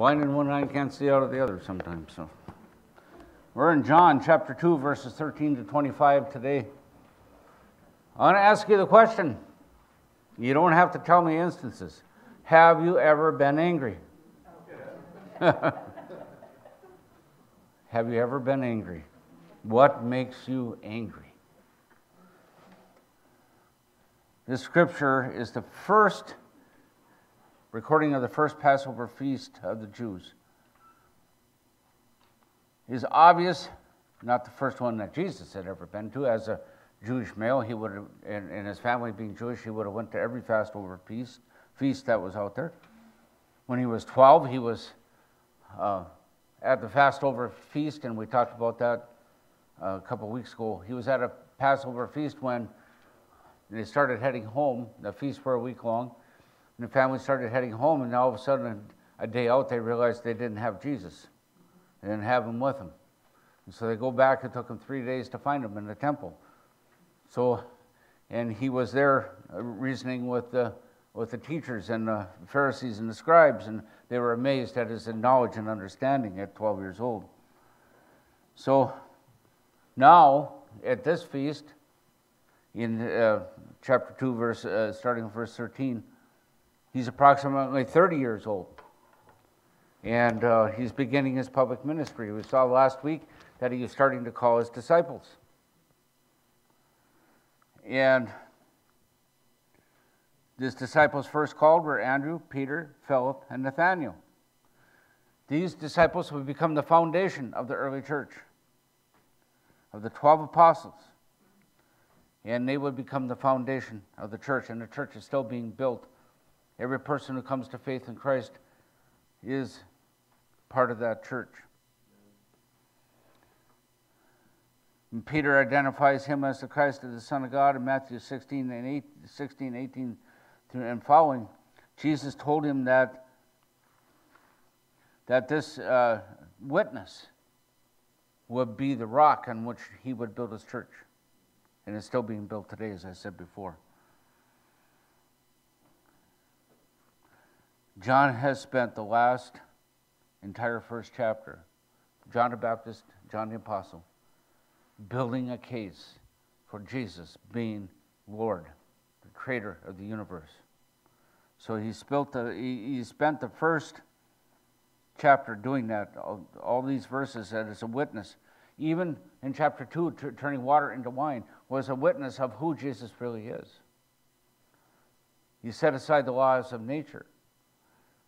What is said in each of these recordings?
blind in one eye can't see out of the other sometimes. So we're in John chapter 2, verses 13 to 25 today. I want to ask you the question. You don't have to tell me instances. Have you ever been angry? have you ever been angry? What makes you angry? This scripture is the first recording of the first Passover feast of the Jews. Is obvious, not the first one that Jesus had ever been to. As a Jewish male, he would have, and, and his family being Jewish, he would have went to every Passover feast, feast that was out there. When he was 12, he was uh, at the Passover feast, and we talked about that uh, a couple weeks ago. He was at a Passover feast when they started heading home. The feasts were a week long. And the family started heading home, and all of a sudden, a day out, they realized they didn't have Jesus. They didn't have him with them. And so they go back. It took them three days to find him in the temple. So, and he was there uh, reasoning with the, with the teachers and the Pharisees and the scribes, and they were amazed at his knowledge and understanding at 12 years old. So now, at this feast, in uh, chapter 2, verse, uh, starting verse 13. He's approximately 30 years old. And uh, he's beginning his public ministry. We saw last week that he was starting to call his disciples. And his disciples first called were Andrew, Peter, Philip, and Nathaniel. These disciples would become the foundation of the early church, of the 12 apostles and they would become the foundation of the church, and the church is still being built. Every person who comes to faith in Christ is part of that church. And Peter identifies him as the Christ as the Son of God in Matthew 16 and 8, 16, 18 and following. Jesus told him that, that this uh, witness would be the rock on which he would build his church and it's still being built today, as I said before. John has spent the last entire first chapter, John the Baptist, John the Apostle, building a case for Jesus being Lord, the creator of the universe. So he, the, he, he spent the first chapter doing that, all, all these verses as a witness. Even in chapter 2, t- turning water into wine, was a witness of who Jesus really is. He set aside the laws of nature.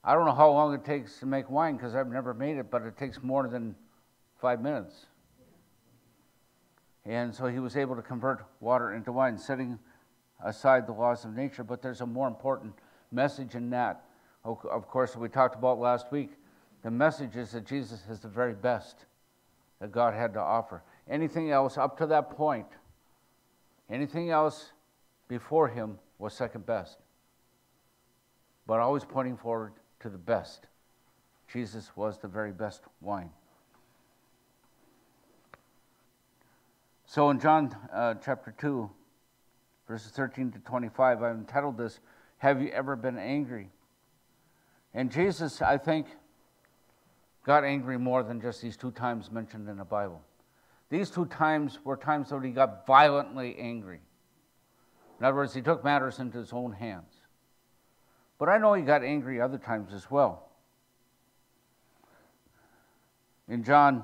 I don't know how long it takes to make wine because I've never made it, but it takes more than five minutes. And so he was able to convert water into wine, setting aside the laws of nature. But there's a more important message in that. Of course, we talked about last week. The message is that Jesus is the very best that God had to offer. Anything else up to that point Anything else before him was second best, but always pointing forward to the best. Jesus was the very best wine. So in John uh, chapter 2, verses 13 to 25, I've entitled this, Have You Ever Been Angry? And Jesus, I think, got angry more than just these two times mentioned in the Bible. These two times were times that he got violently angry. In other words, he took matters into his own hands. But I know he got angry other times as well. In John,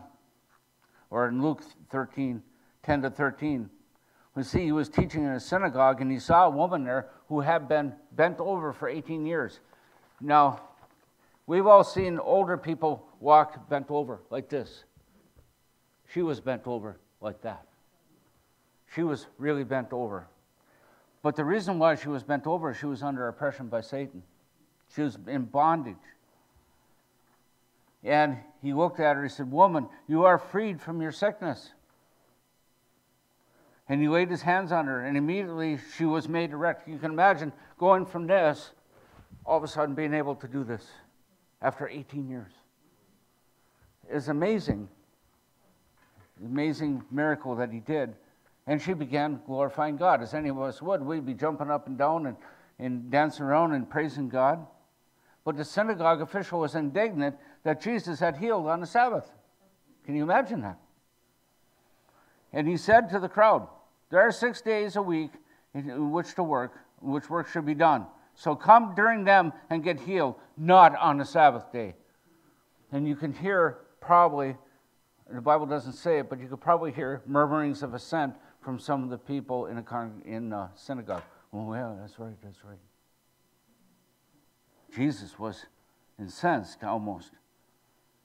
or in Luke 13, 10 to 13, we see he was teaching in a synagogue and he saw a woman there who had been bent over for 18 years. Now, we've all seen older people walk bent over like this. She was bent over like that. She was really bent over. But the reason why she was bent over, she was under oppression by Satan. She was in bondage. And he looked at her, he said, Woman, you are freed from your sickness. And he laid his hands on her, and immediately she was made erect. You can imagine going from this, all of a sudden being able to do this after 18 years. It's amazing amazing miracle that he did. And she began glorifying God, as any of us would. We'd be jumping up and down and, and dancing around and praising God. But the synagogue official was indignant that Jesus had healed on the Sabbath. Can you imagine that? And he said to the crowd, There are six days a week in which to work, which work should be done. So come during them and get healed, not on the Sabbath day. And you can hear probably, the Bible doesn't say it, but you could probably hear murmurings of assent from some of the people in a, con- in a synagogue. Oh, yeah, that's right, that's right. Jesus was incensed almost.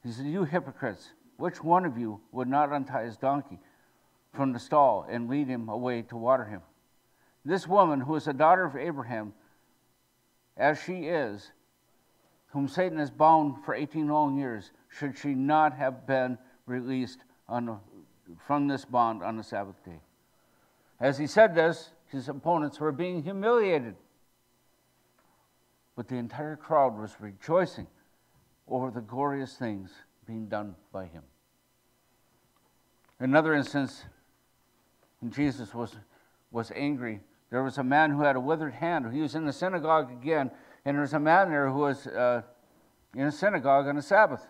He said, You hypocrites, which one of you would not untie his donkey from the stall and lead him away to water him? This woman, who is a daughter of Abraham, as she is, whom Satan has bound for 18 long years, should she not have been released on, from this bond on the Sabbath day? As he said this, his opponents were being humiliated. But the entire crowd was rejoicing over the glorious things being done by him. Another instance, when Jesus was, was angry, there was a man who had a withered hand. He was in the synagogue again, and there was a man there who was uh, in a synagogue on a Sabbath.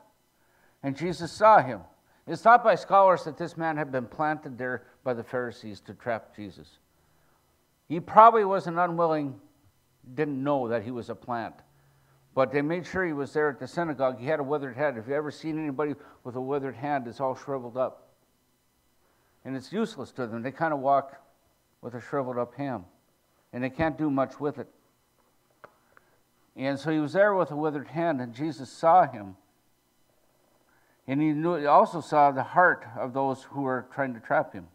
And Jesus saw him. It's thought by scholars that this man had been planted there by the Pharisees to trap Jesus. He probably was an unwilling, didn't know that he was a plant. But they made sure he was there at the synagogue. He had a withered hand. If you ever seen anybody with a withered hand, it's all shriveled up. And it's useless to them. They kind of walk with a shriveled up hand. And they can't do much with it. And so he was there with a withered hand, and Jesus saw him. And he, knew, also saw the heart of those who were trying to trap him.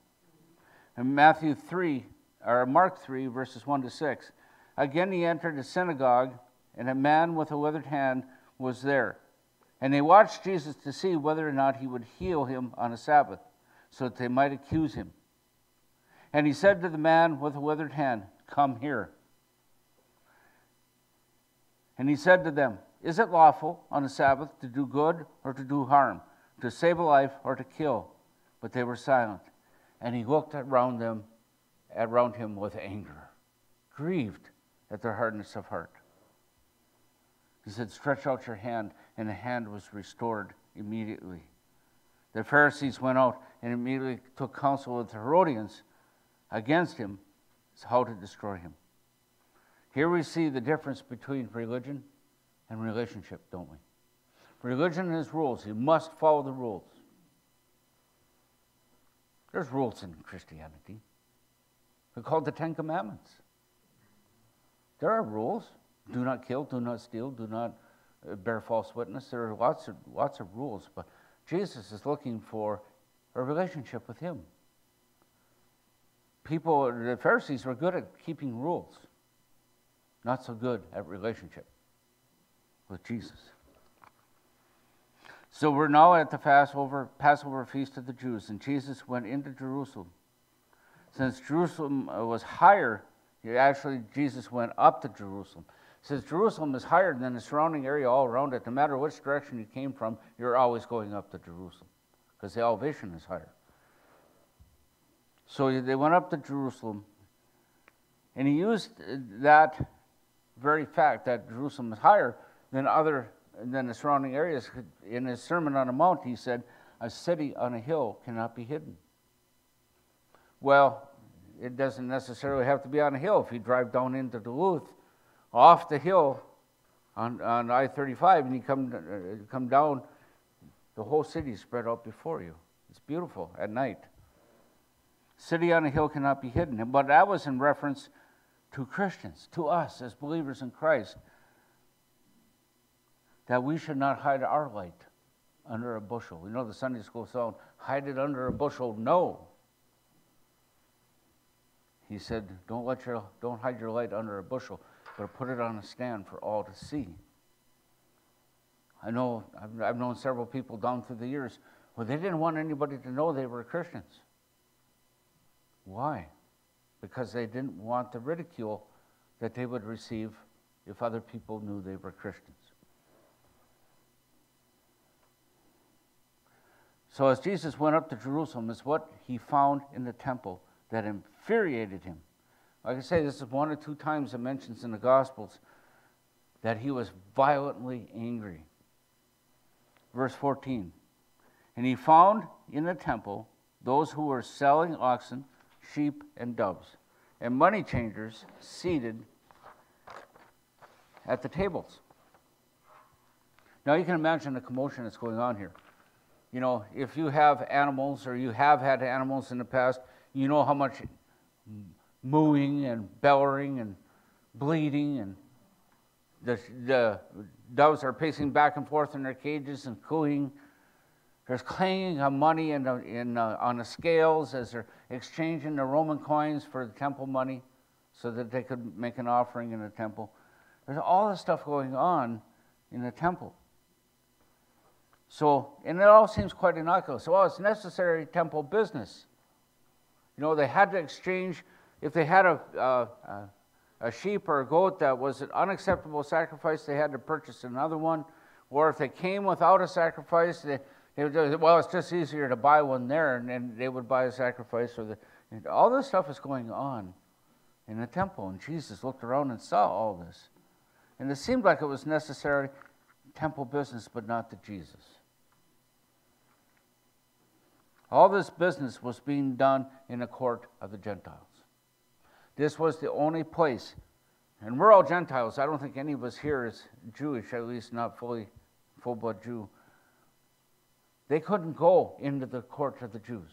In Matthew 3, or Mark 3, verses 1 to 6, again he entered a synagogue, and a man with a withered hand was there. And they watched Jesus to see whether or not he would heal him on a Sabbath, so that they might accuse him. And he said to the man with a withered hand, Come here. And he said to them, Is it lawful on a Sabbath to do good or to do harm, to save a life or to kill? But they were silent. And he looked around them, around him with anger, grieved at their hardness of heart. He said, Stretch out your hand, and the hand was restored immediately. The Pharisees went out and immediately took counsel with the Herodians against him, how to destroy him. Here we see the difference between religion and relationship, don't we? Religion has rules. You must follow the rules. There's rules in Christianity. They're called the Ten Commandments. There are rules. Do not kill, do not steal, do not uh, bear false witness. There are lots of, lots of rules, but Jesus is looking for a relationship with Him. People, the Pharisees were good at keeping rules, not so good at relationship with Jesus. So we're now at the Passover, Passover feast of the Jews, and Jesus went into Jerusalem. Since Jerusalem uh, was higher, actually Jesus went up to Jerusalem. Since Jerusalem is higher than the surrounding area all around it, no matter which direction you came from, you're always going up to Jerusalem because the elevation is higher. So they went up to Jerusalem, and he used that very fact that Jerusalem is higher than other than the surrounding areas. In his Sermon on the Mount, he said, "A city on a hill cannot be hidden." Well, it doesn't necessarily have to be on a hill. If you drive down into Duluth, off the hill on, on I-35, and you come uh, come down, the whole city is spread out before you. It's beautiful at night. City on a hill cannot be hidden. But that was in reference to Christians, to us as believers in Christ, that we should not hide our light under a bushel. You know the Sunday school song, hide it under a bushel. No. He said, don't, let your, don't hide your light under a bushel, but put it on a stand for all to see. I know, I've, I've known several people down through the years where they didn't want anybody to know they were Christians. Why? Because they didn't want the ridicule that they would receive if other people knew they were Christians. So, as Jesus went up to Jerusalem, is what he found in the temple that infuriated him. Like I say, this is one or two times it mentions in the Gospels that he was violently angry. verse 14. And he found in the temple those who were selling oxen, sheep, and doves, and money changers seated at the tables. Now you can imagine the commotion that's going on here. You know, if you have animals or you have had animals in the past, you know how much mooing and bellowing and bleating and the, the doves are pacing back and forth in their cages and cooing. There's clanging of money in the, in, uh, on the scales as they're exchanging the Roman coins for the temple money so that they could make an offering in the temple. There's all this stuff going on in the temple. So, and it all seems quite innocuous. Well, it's necessary temple business. You know, they had to exchange, if they had a, a, a sheep or a goat that was an unacceptable sacrifice, they had to purchase another one. Or if they came without a sacrifice, they, they would, well, it's just easier to buy one there, and they would buy a sacrifice. Or the, all this stuff is going on in the temple, and Jesus looked around and saw all this. And it seemed like it was necessary temple business, but not to Jesus. All this business was being done in the court of the Gentiles. This was the only place, and we're all Gentiles. I don't think any of us here is Jewish, at least not fully full blood Jew. They couldn't go into the court of the Jews.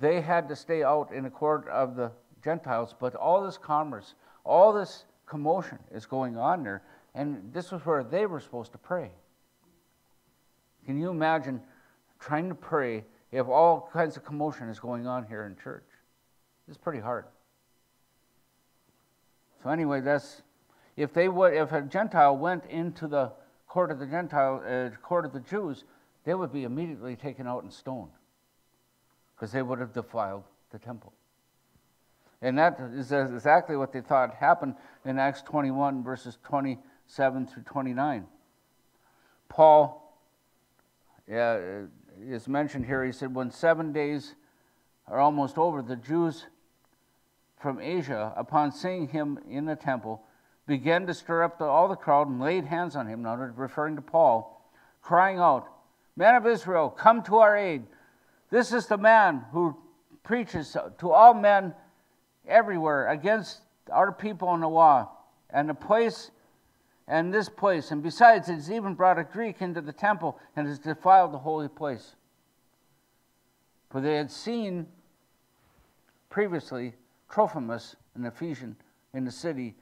They had to stay out in the court of the Gentiles, but all this commerce, all this commotion is going on there, and this was where they were supposed to pray. Can you imagine trying to pray if all kinds of commotion is going on here in church? It's pretty hard. So anyway, that's if they would if a Gentile went into the court of the Gentile uh, court of the Jews, they would be immediately taken out and stoned because they would have defiled the temple. And that is exactly what they thought happened in Acts 21, verses 27 through 29. Paul uh, is mentioned here. He said, When seven days are almost over, the Jews from Asia, upon seeing him in the temple, began to stir up the, all the crowd and laid hands on him, now referring to Paul, crying out, Men of Israel, come to our aid. This is the man who preaches to all men everywhere against our people in the law and the place and this place. And besides, it has even brought a Greek into the temple and has defiled the holy place. For they had seen previously Trophimus, an Ephesian, in the city,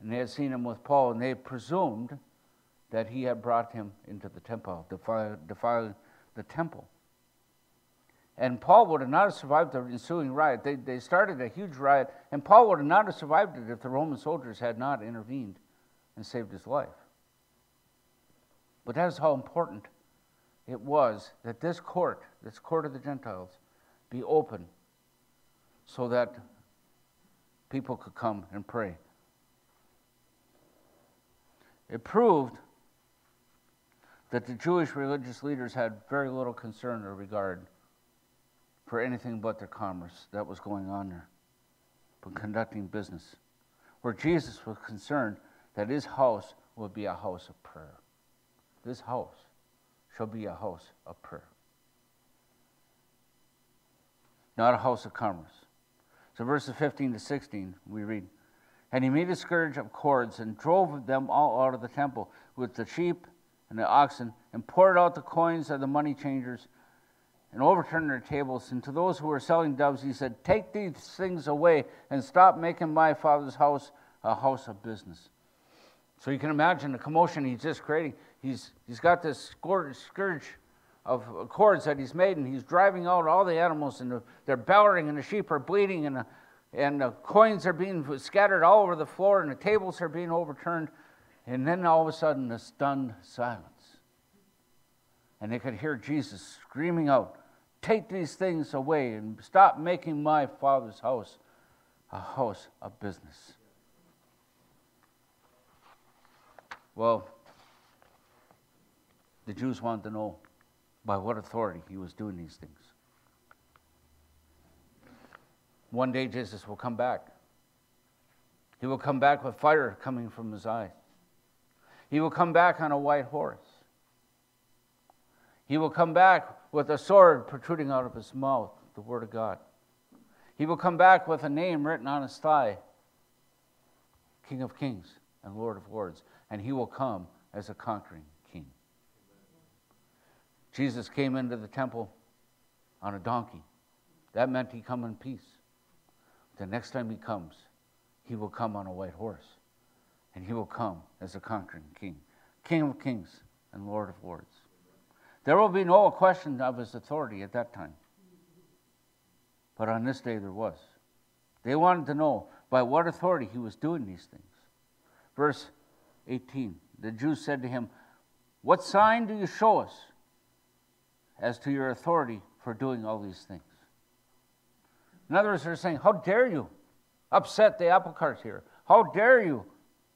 and they had seen him with Paul, and they presumed that he had brought him into the temple, defiling defile the temple. And Paul would have not have survived the ensuing riot. They, they started a huge riot, and Paul would have not have survived it if the Roman soldiers had not intervened and saved his life. But that is how important it was that this court, this court of the Gentiles, be open so that people could come and pray. It proved that the Jewish religious leaders had very little concern or regard for anything but their commerce that was going on there, but conducting business. Where Jesus was concerned that his house will be a house of prayer. This house shall be a house of prayer, not a house of commerce. So, verses 15 to 16, we read And he made a scourge of cords and drove them all out of the temple with the sheep and the oxen, and poured out the coins of the money changers and overturned their tables. And to those who were selling doves, he said, Take these things away and stop making my father's house a house of business. So you can imagine the commotion he's just creating. He's, he's got this scourge of cords that he's made, and he's driving out all the animals, and they're bellowing, and the sheep are bleating, and the, and the coins are being scattered all over the floor, and the tables are being overturned. And then all of a sudden, a stunned silence. And they could hear Jesus screaming out, Take these things away and stop making my father's house a house of business. Well, the Jews wanted to know by what authority he was doing these things. One day Jesus will come back. He will come back with fire coming from his eye. He will come back on a white horse. He will come back with a sword protruding out of his mouth, the word of God. He will come back with a name written on his thigh King of Kings and Lord of Lords. And he will come as a conquering king. Jesus came into the temple on a donkey. That meant he come in peace. The next time he comes, he will come on a white horse. And he will come as a conquering king, King of kings and Lord of lords. There will be no question of his authority at that time. But on this day there was. They wanted to know by what authority he was doing these things. Verse 18 The Jews said to him, What sign do you show us as to your authority for doing all these things? In other words, they're saying, How dare you upset the apple cart here? How dare you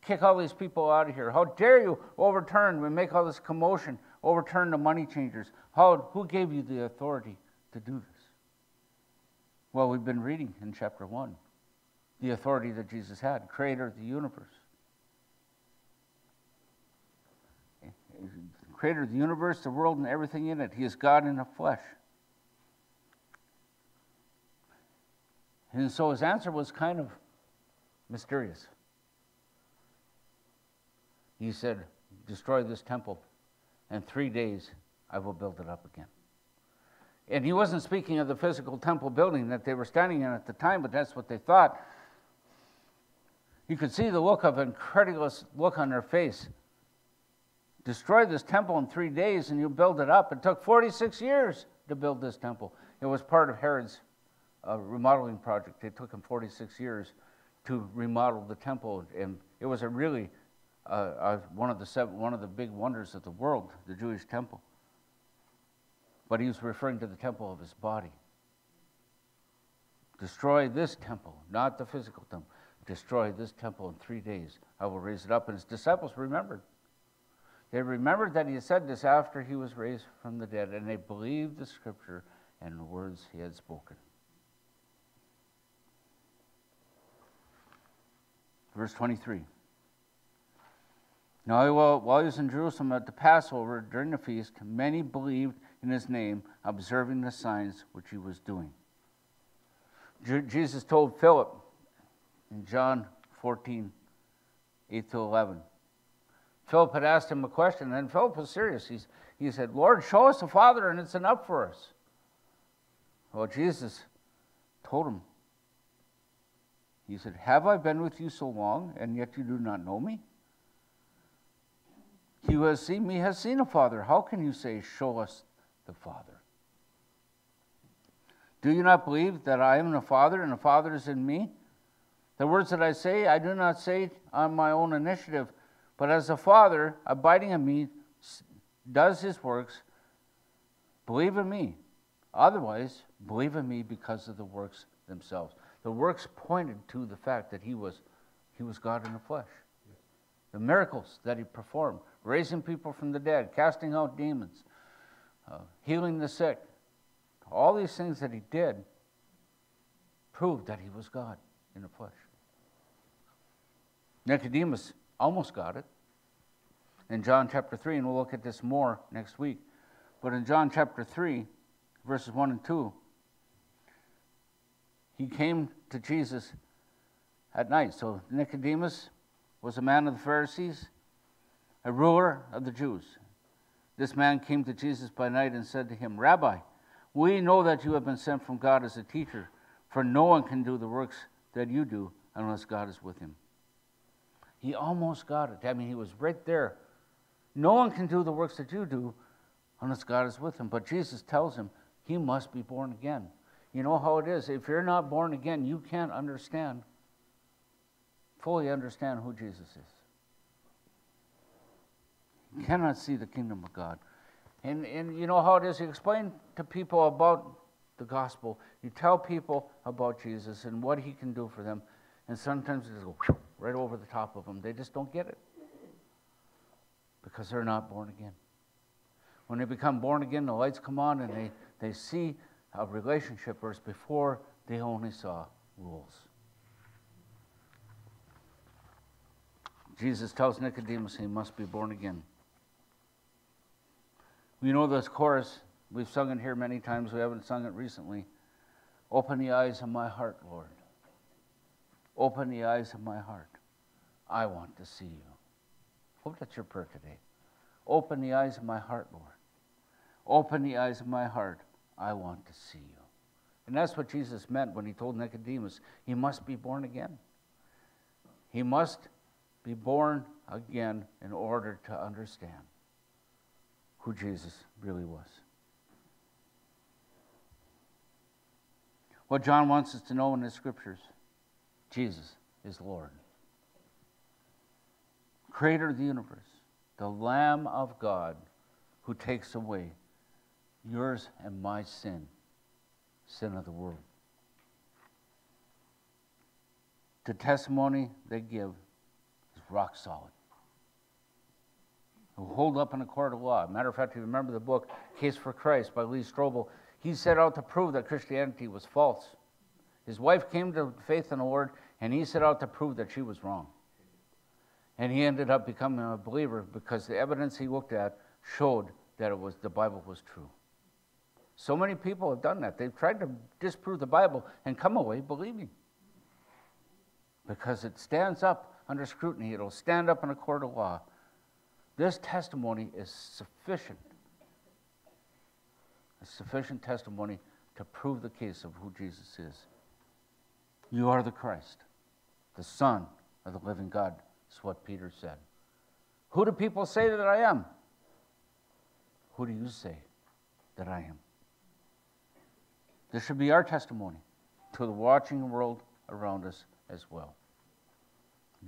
kick all these people out of here? How dare you overturn and make all this commotion, overturn the money changers? How, who gave you the authority to do this? Well, we've been reading in chapter 1 the authority that Jesus had, creator of the universe. Creator of the universe, the world, and everything in it. He is God in the flesh. And so his answer was kind of mysterious. He said, Destroy this temple, and three days I will build it up again. And he wasn't speaking of the physical temple building that they were standing in at the time, but that's what they thought. You could see the look of incredulous look on their face. Destroy this temple in three days and you build it up. It took 46 years to build this temple. It was part of Herod's uh, remodeling project. It took him 46 years to remodel the temple, and it was a really uh, uh, one of the seven, one of the big wonders of the world, the Jewish temple. But he was referring to the temple of his body. Destroy this temple, not the physical temple. Destroy this temple in three days. I will raise it up. And his disciples remembered. They remembered that he said this after he was raised from the dead, and they believed the scripture and the words he had spoken. Verse 23. Now, while he was in Jerusalem at the Passover during the feast, many believed in his name, observing the signs which he was doing. Jesus told Philip in John 14, 8 to 11. Philip had asked him a question, and Philip was serious. He's, he said, Lord, show us the Father, and it's enough for us. Well, Jesus told him, He said, Have I been with you so long, and yet you do not know me? He who has seen me has seen the Father. How can you say, Show us the Father? Do you not believe that I am the Father and the Father is in me? The words that I say, I do not say on my own initiative, but as the Father abiding in me does his works, believe in me. Otherwise, believe in me because of the works themselves. The works pointed to the fact that he was, he was God in the flesh. The miracles that he performed, raising people from the dead, casting out demons, uh, healing the sick, all these things that he did proved that he was God in the flesh. Nicodemus almost got it in John chapter 3, and we'll look at this more next week. But in John chapter 3, verses 1 and 2, he came to Jesus at night. So Nicodemus was a man of the Pharisees, a ruler of the Jews. This man came to Jesus by night and said to him, Rabbi, we know that you have been sent from God as a teacher, for no one can do the works that you do unless God is with him. He almost got it. I mean, he was right there. No one can do the works that you do unless God is with him. But Jesus tells him he must be born again. You know how it is. If you're not born again, you can't understand, fully understand who Jesus is. You cannot see the kingdom of God. And, and you know how it is. You explain to people about the gospel, you tell people about Jesus and what he can do for them, and sometimes it just goes right over the top of them. They just don't get it because they're not born again. When they become born again, the lights come on and they, they see a relationship, whereas before they only saw rules. Jesus tells Nicodemus he must be born again. We know this chorus. We've sung it here many times. We haven't sung it recently. Open the eyes of my heart, Lord. Open the eyes of my heart. I want to see you. Hope that's your prayer today. Open the eyes of my heart, Lord. Open the eyes of my heart. I want to see you. And that's what Jesus meant when he told Nicodemus he must be born again. He must be born again in order to understand who Jesus really was. What John wants us to know in the scriptures Jesus is Lord, creator of the universe, the Lamb of God who takes away yours and my sin, sin of the world. The testimony they give is rock solid. Who hold up in a court of law. Matter of fact, if you remember the book Case for Christ by Lee Strobel, he set out to prove that Christianity was false. His wife came to faith in the Lord, and he set out to prove that she was wrong. And he ended up becoming a believer because the evidence he looked at showed that it was the Bible was true. So many people have done that. They've tried to disprove the Bible and come away believing. Because it stands up under scrutiny, it'll stand up in a court of law. This testimony is sufficient. A sufficient testimony to prove the case of who Jesus is. You are the Christ, the Son of the living God, is what Peter said. Who do people say that I am? Who do you say that I am? This should be our testimony to the watching world around us as well.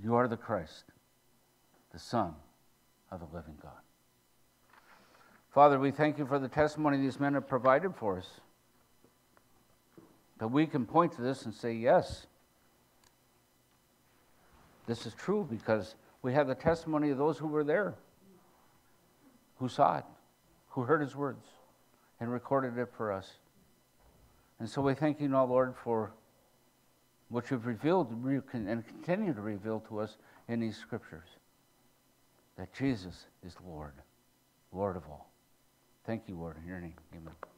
You are the Christ, the Son of the living God. Father, we thank you for the testimony these men have provided for us. That we can point to this and say, yes, this is true because we have the testimony of those who were there, who saw it, who heard his words, and recorded it for us. And so we thank you now, Lord, for what you've revealed and continue to reveal to us in these scriptures that Jesus is Lord, Lord of all. Thank you, Lord, in your name. Amen.